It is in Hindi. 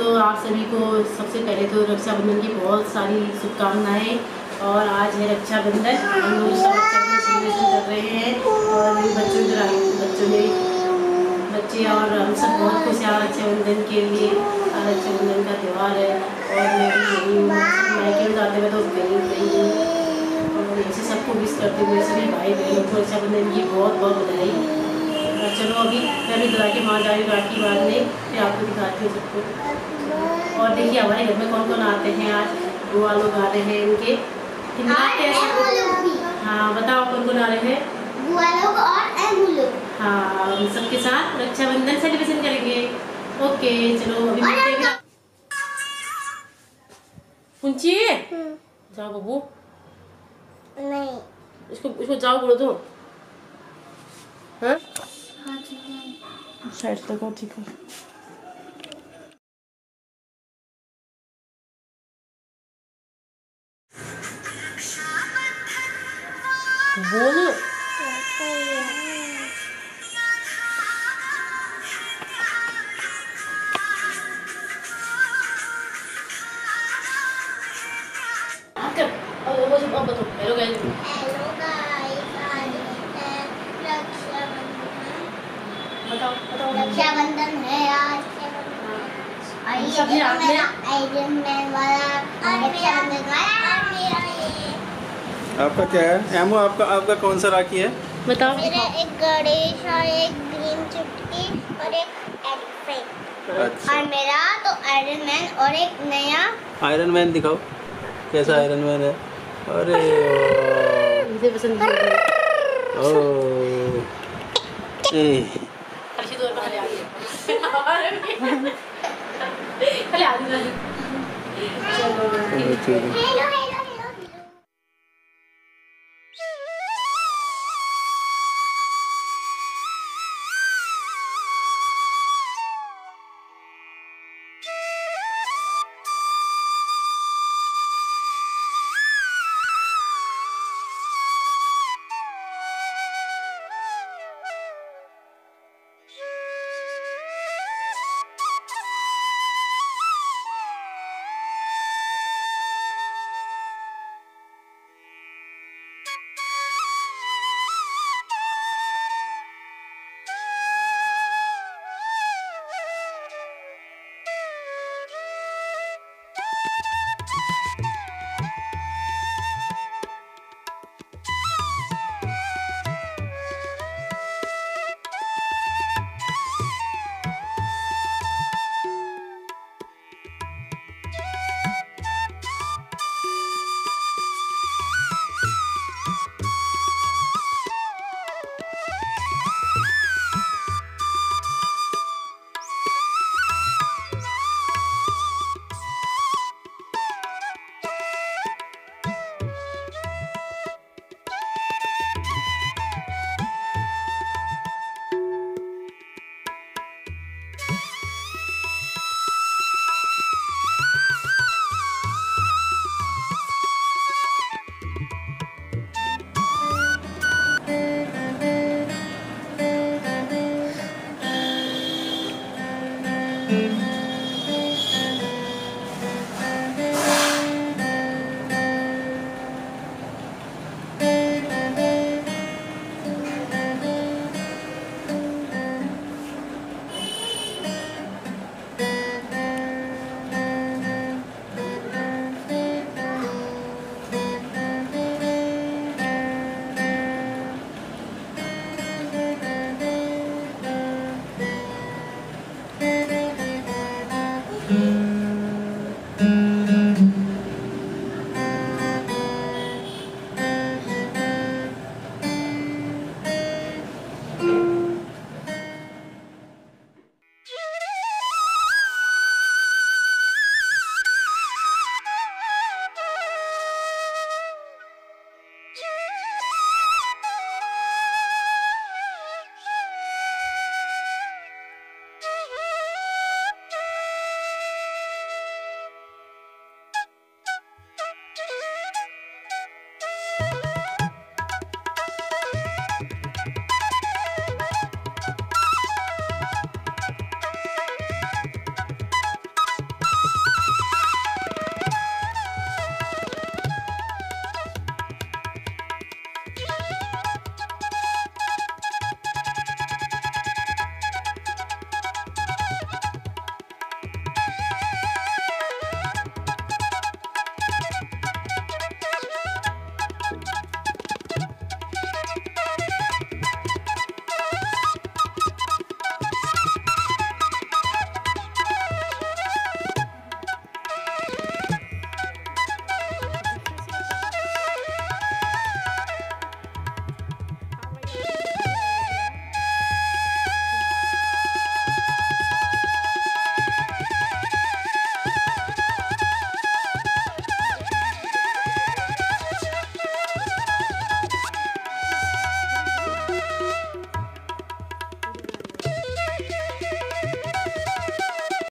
दोस्तों आप सभी को सबसे पहले तो रक्षाबंधन की बहुत सारी शुभकामनाएँ और आज है रक्षाबंधन। हम लोग सब सेलिब्रेशन कर रहे हैं और बच्चों बच्चों ने, बच्चे और हम सब बहुत खुश हैं रक्षाबंधन के लिए। रक्षाबंधन का त्यौहार है और मैं भी यही हूँ। जाते हुए तो गई गई हूँ। और सबको मिस करते हुए सभी भाई बहनों को रक्षाबंधन की बहुत बहुत बधाई। चलो अभी मैं भी दवा के माँ जा रही हूँ राखी बांधने फिर आपको दिखाती हूँ सबको। और देखिए हमारे घर में कौन कौन आते हैं आज? बुआ लोग आ रहे हैं इनके। हैं? बताओ कौन कौन आ रहे हैं? बुआ लोग और हाँ सबके साथ रक्षाबंधन सेलिब्रेशन करेंगे। ओके चलो अभी मिलते हैं। कुंची? जाओ बबू। नहीं। इसको इसको जाओ बोलो तो हाँ? साइड तक और ठीक है बोलो आकर अब अब अब अब बताओ हेलो गाइस हेलो गाइस बताओ बताओ। रक्षाबंधन है आज। और ये सबने आपने- आयरन मैन वाला रक्षाबंधन का और मेरा ये आपका क्या है? एमो आपका आपका कौन सा राखी है? बताओ। मेरा एक गणेश और एक ग्रीन चुटकी और एक एलिफेंट। अच्छा। और मेरा तो आयरन मैन और एक नया आयरन मैन दिखाओ। कैसा आयरन मैन है? अरे मुझे पसंद है। ओ। ए अच्छी दूर पहले आ गई पहले आ गई चलो